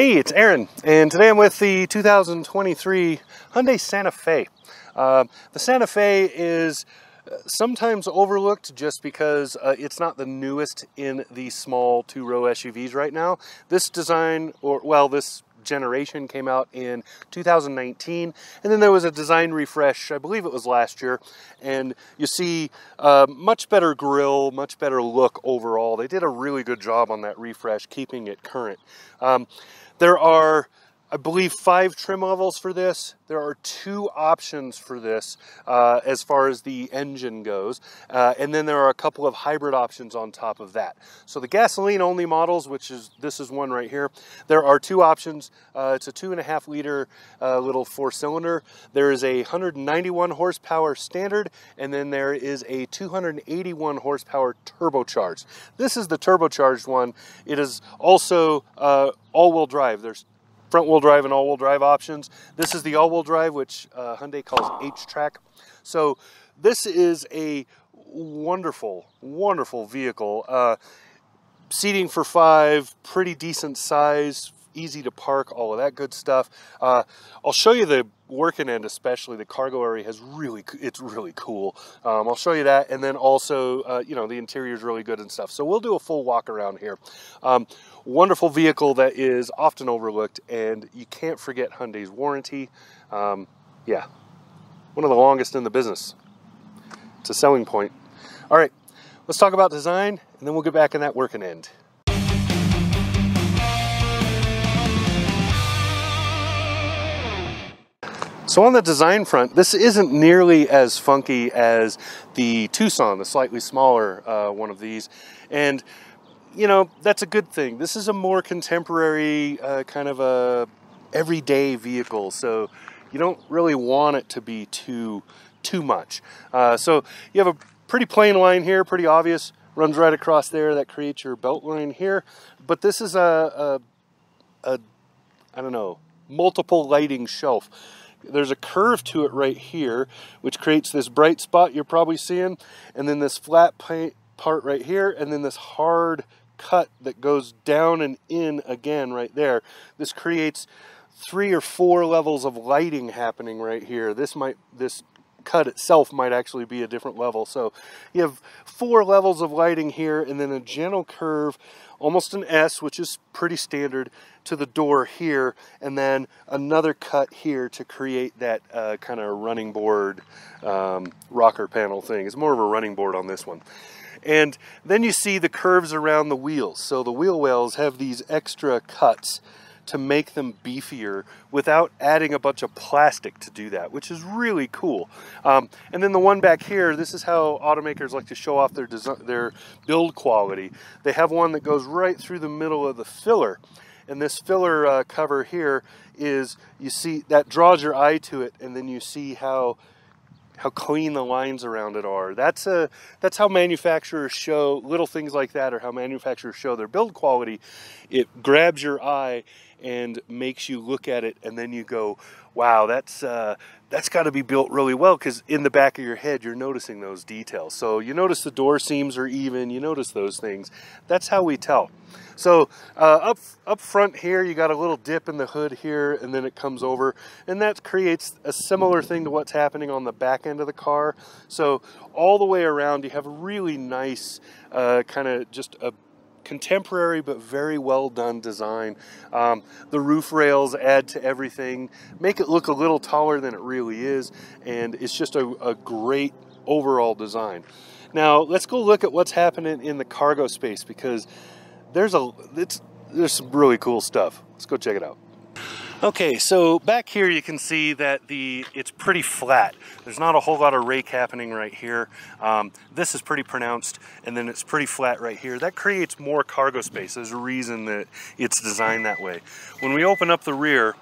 Hey, it's Aaron, and today I'm with the 2023 Hyundai Santa Fe. Uh, the Santa Fe is uh, sometimes overlooked just because uh, it's not the newest in the small two-row SUVs right now. This design, or well, this generation came out in 2019 and then there was a design refresh i believe it was last year and you see uh, much better grill much better look overall they did a really good job on that refresh keeping it current um, there are I believe five trim levels for this. There are two options for this uh, as far as the engine goes. Uh, and then there are a couple of hybrid options on top of that. So the gasoline only models, which is, this is one right here, there are two options. Uh, it's a two and a half liter uh, little four cylinder. There is a 191 horsepower standard, and then there is a 281 horsepower turbocharged. This is the turbocharged one. It is also uh, all-wheel drive. There's front wheel drive and all wheel drive options. This is the all wheel drive, which uh, Hyundai calls HTRAC. So this is a wonderful, wonderful vehicle. Uh, seating for five, pretty decent size, easy to park, all of that good stuff. Uh, I'll show you the working end, especially the cargo area has really, it's really cool. Um, I'll show you that. And then also, uh, you know, the interior is really good and stuff. So we'll do a full walk around here. Um, wonderful vehicle that is often overlooked and you can't forget Hyundai's warranty. Um, yeah, one of the longest in the business. It's a selling point. All right, let's talk about design and then we'll get back in that working end. So on the design front, this isn't nearly as funky as the Tucson, the slightly smaller uh, one of these. And, you know, that's a good thing. This is a more contemporary uh, kind of a everyday vehicle. So you don't really want it to be too, too much. Uh, so you have a pretty plain line here, pretty obvious, runs right across there. That creates your belt line here. But this is a, a, a I don't know, multiple lighting shelf there's a curve to it right here, which creates this bright spot you're probably seeing, and then this flat paint part right here, and then this hard cut that goes down and in again right there. This creates three or four levels of lighting happening right here. This might, this cut itself might actually be a different level. So you have four levels of lighting here and then a gentle curve, almost an S, which is pretty standard, to the door here, and then another cut here to create that uh, kind of running board um, rocker panel thing. It's more of a running board on this one. And then you see the curves around the wheels. So the wheel wells have these extra cuts to make them beefier without adding a bunch of plastic to do that, which is really cool. Um, and then the one back here, this is how automakers like to show off their, design, their build quality. They have one that goes right through the middle of the filler. And this filler uh, cover here is, you see, that draws your eye to it, and then you see how how clean the lines around it are. That's a that's how manufacturers show little things like that, or how manufacturers show their build quality. It grabs your eye and makes you look at it, and then you go, "Wow, that's uh, that's got to be built really well." Because in the back of your head, you're noticing those details. So you notice the door seams are even. You notice those things. That's how we tell. So uh, up up front here, you got a little dip in the hood here, and then it comes over, and that creates a similar thing to what's happening on the back end of the car. So all the way around, you have a really nice uh, kind of just a contemporary but very well done design. Um, the roof rails add to everything, make it look a little taller than it really is, and it's just a, a great overall design. Now let's go look at what's happening in the cargo space because there's a there's some really cool stuff. Let's go check it out. Okay, so back here you can see that the it's pretty flat. There's not a whole lot of rake happening right here. Um, this is pretty pronounced, and then it's pretty flat right here. That creates more cargo space. There's a reason that it's designed that way. When we open up the rear,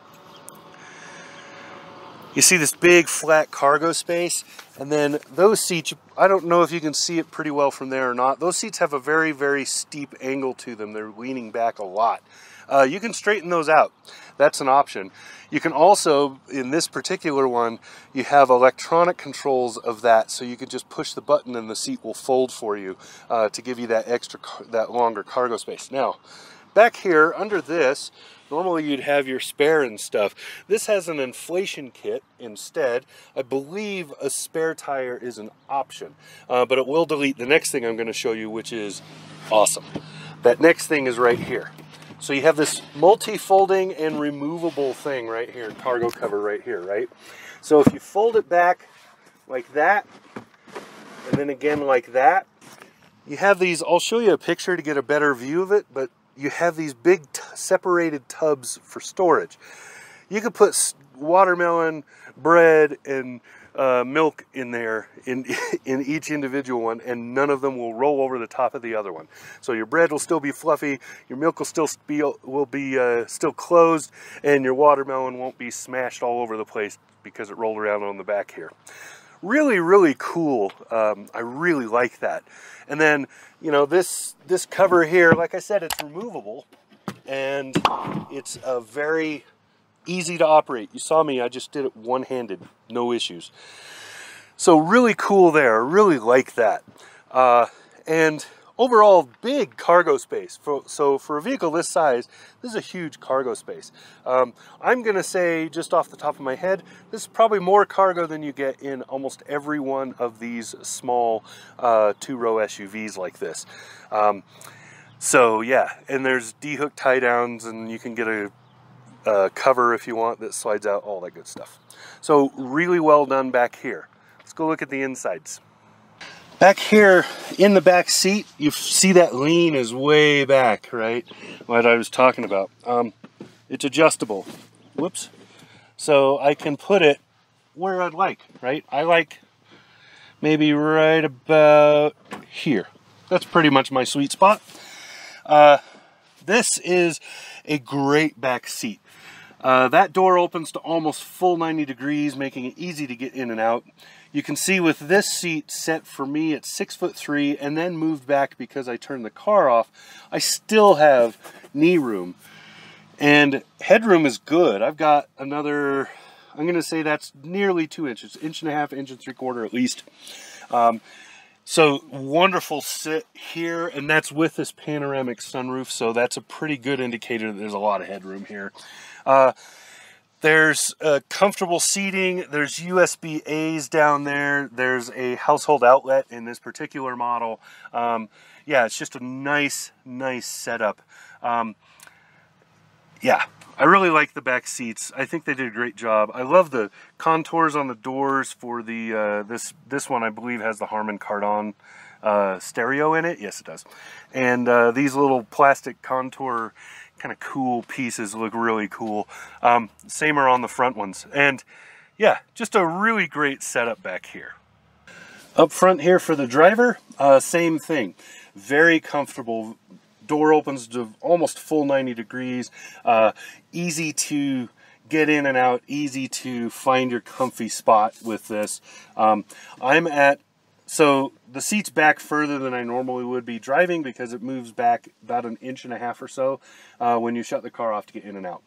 you see this big flat cargo space and then those seats I don't know if you can see it pretty well from there or not. Those seats have a very very steep angle to them. They're leaning back a lot. Uh, you can straighten those out. That's an option. You can also in this particular one you have electronic controls of that so you can just push the button and the seat will fold for you uh, to give you that extra that longer cargo space. Now back here under this, normally you'd have your spare and stuff. This has an inflation kit instead. I believe a spare tire is an option, uh, but it will delete the next thing I'm going to show you, which is awesome. That next thing is right here. So you have this multi-folding and removable thing right here, cargo cover right here, right? So if you fold it back like that, and then again like that, you have these, I'll show you a picture to get a better view of it, but you have these big separated tubs for storage. You could put watermelon, bread, and uh, milk in there in in each individual one and none of them will roll over the top of the other one so your bread will still be fluffy your milk will still be will be uh, still closed and your watermelon won't be smashed all over the place because it rolled around on the back here really really cool um, I really like that and then you know this this cover here like I said it's removable and it's a very easy to operate. You saw me, I just did it one-handed, no issues. So really cool there, really like that. Uh, and overall big cargo space. For, so for a vehicle this size, this is a huge cargo space. Um, I'm gonna say just off the top of my head, this is probably more cargo than you get in almost every one of these small uh, two-row SUVs like this. Um, so yeah, and there's D-hook tie downs and you can get a cover if you want that slides out, all that good stuff. So really well done back here. Let's go look at the insides. Back here in the back seat, you see that lean is way back, right? What I was talking about. Um, it's adjustable. Whoops. So I can put it where I'd like, right? I like maybe right about here. That's pretty much my sweet spot. Uh, this is a great back seat. Uh, that door opens to almost full 90 degrees, making it easy to get in and out. You can see with this seat set for me at six foot three and then moved back because I turned the car off, I still have knee room. And headroom is good. I've got another, I'm going to say that's nearly two inches, inch and a half, inch and three quarter at least. Um, so wonderful sit here, and that's with this panoramic sunroof, so that's a pretty good indicator that there's a lot of headroom here. Uh, there's uh, comfortable seating, there's USB A's down there, there's a household outlet in this particular model. Um, yeah, it's just a nice, nice setup. Um, yeah, I really like the back seats. I think they did a great job. I love the contours on the doors for the uh, this this one. I believe has the Harman Kardon uh, stereo in it. Yes, it does. And uh, these little plastic contour kind of cool pieces look really cool. Um, same are on the front ones. And yeah, just a really great setup back here. Up front here for the driver, uh, same thing. Very comfortable door opens to almost full 90 degrees. Uh, easy to get in and out, easy to find your comfy spot with this. Um, I'm at, so the seat's back further than I normally would be driving because it moves back about an inch and a half or so uh, when you shut the car off to get in and out.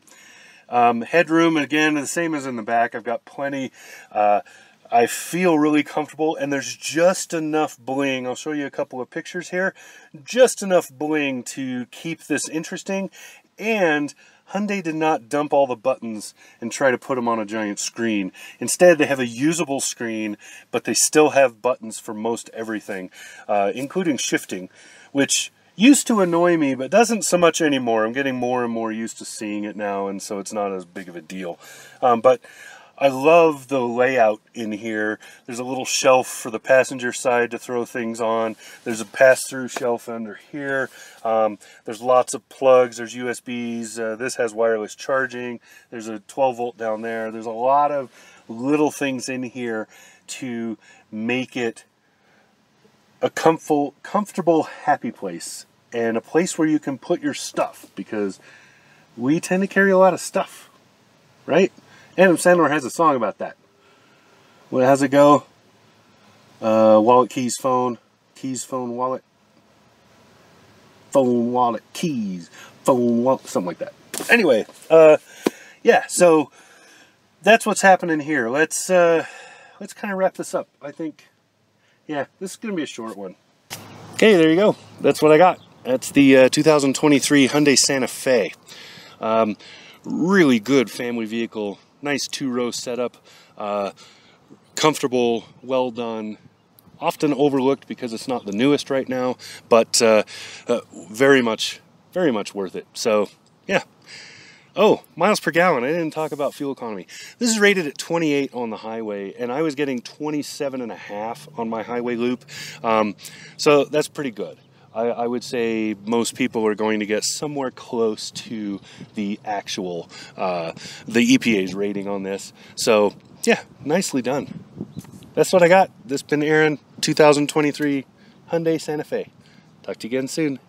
Um, headroom, again, the same as in the back. I've got plenty. Uh, I feel really comfortable and there's just enough bling. I'll show you a couple of pictures here. Just enough bling to keep this interesting and Hyundai did not dump all the buttons and try to put them on a giant screen. Instead, they have a usable screen, but they still have buttons for most everything, uh, including shifting, which used to annoy me, but doesn't so much anymore. I'm getting more and more used to seeing it now, and so it's not as big of a deal. Um, but I love the layout in here. There's a little shelf for the passenger side to throw things on. There's a pass-through shelf under here. Um, there's lots of plugs. There's USBs. Uh, this has wireless charging. There's a 12 volt down there. There's a lot of little things in here to make it a comfortable, comfortable, happy place and a place where you can put your stuff because we tend to carry a lot of stuff, right? Adam Sandler has a song about that. Well, how's it go? Uh, wallet, keys, phone, keys, phone, wallet, phone, wallet, keys, phone, wallet, something like that. Anyway, uh, yeah, so that's what's happening here. Let's uh, let's kind of wrap this up. I think, yeah, this is gonna be a short one. Okay, there you go. That's what I got. That's the uh, 2023 Hyundai Santa Fe. Um, really good family vehicle. Nice two-row setup. Uh, comfortable, well done. Often overlooked because it's not the newest right now, but uh, uh, very much, very much worth it. So, yeah. Oh, miles per gallon. I didn't talk about fuel economy. This is rated at 28 on the highway, and I was getting 27 and a half on my highway loop. Um, so that's pretty good. I, I, would say most people are going to get somewhere close to the actual, uh, the EPA's rating on this. So, yeah, nicely done. That's what I got. This has been Aaron, 2023 Hyundai Santa Fe. Talk to you again soon.